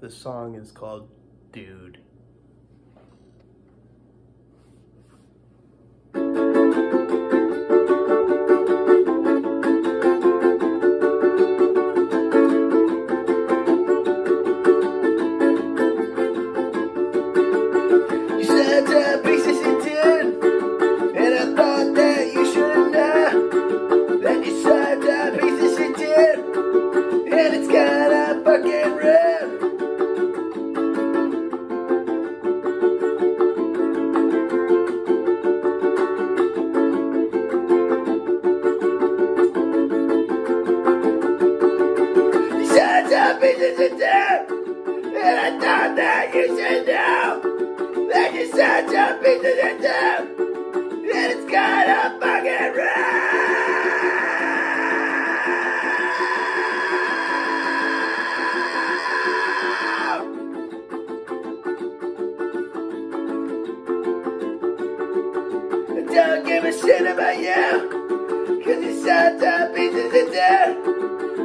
The song is called Dood. To pieces in tin, and I thought that you should know. That you said to pieces in tin, and it's kinda fucking rude. Don't give a shit about you. Cause you said to pieces in tin.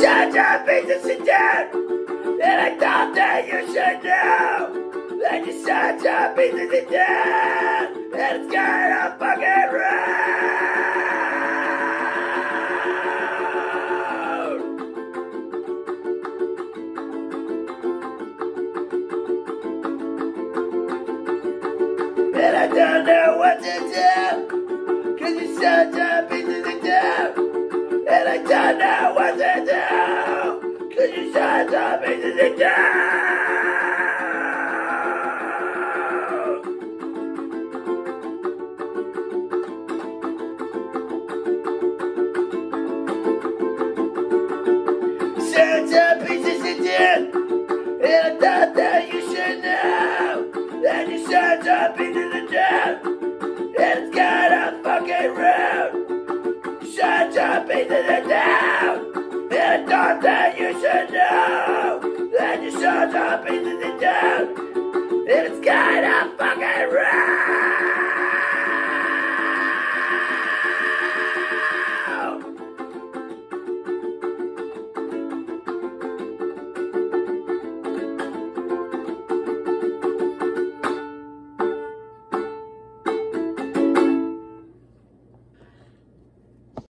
Shut up, pieces of dirt! And I thought that you should know that you shut up, pieces of dirt! And it's kinda fucking rude! And I don't know what to do Cause you shut up, pieces don't know what to do. Cause you shut up into the dark Shut up pieces of dirt And I thought that you should know That you shut up into the dark it's kinda fucking rude Shut up into the down. And I thought that you should know that you up into the